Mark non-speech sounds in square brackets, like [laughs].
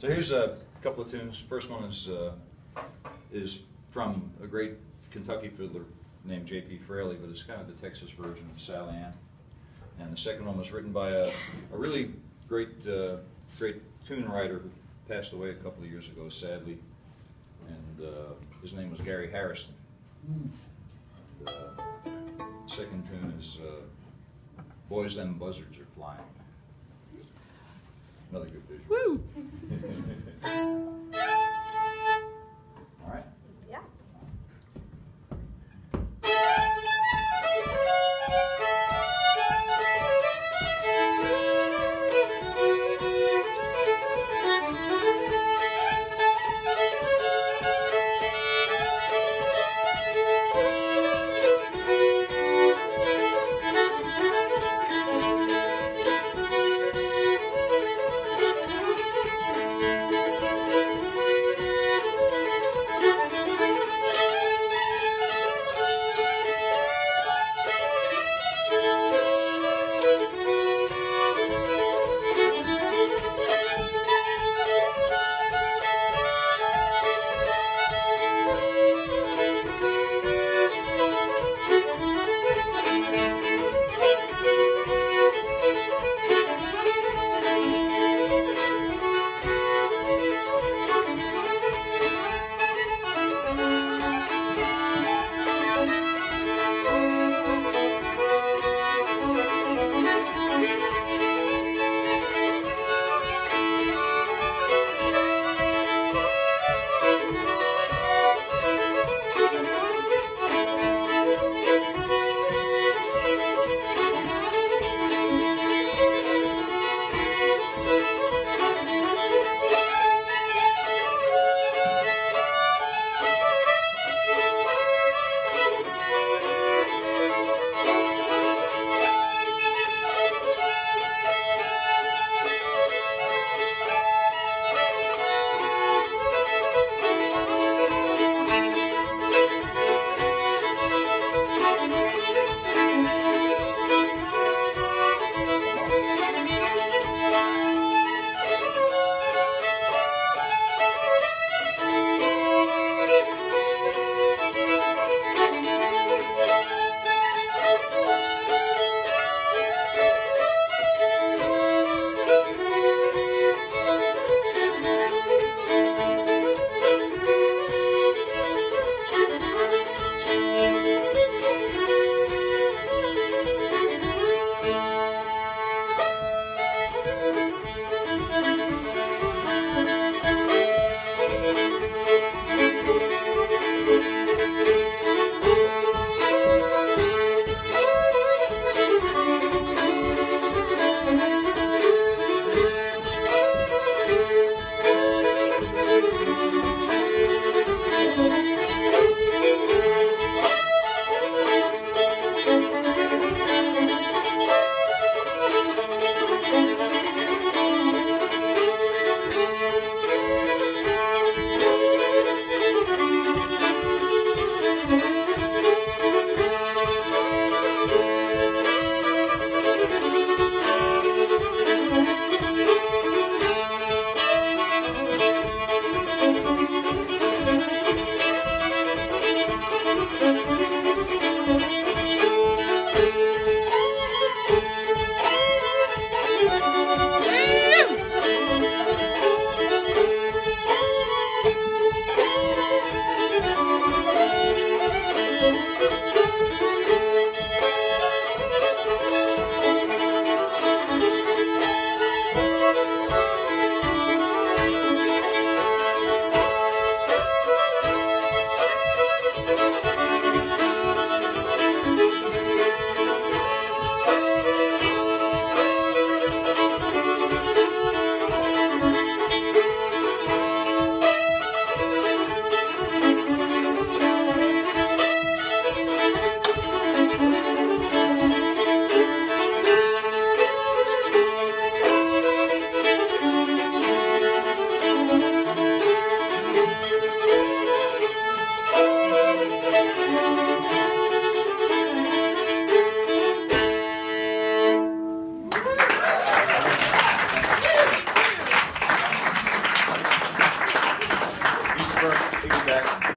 So here's a couple of tunes. First one is uh, is from a great Kentucky fiddler named J.P. Fraley, but it's kind of the Texas version of Sally Ann. And the second one was written by a, a really great uh, great tune writer who passed away a couple of years ago, sadly. And uh, his name was Garry Harrison. The second tune is uh, Boys Them Buzzards Are Flying. Another good visual. Woo! [laughs]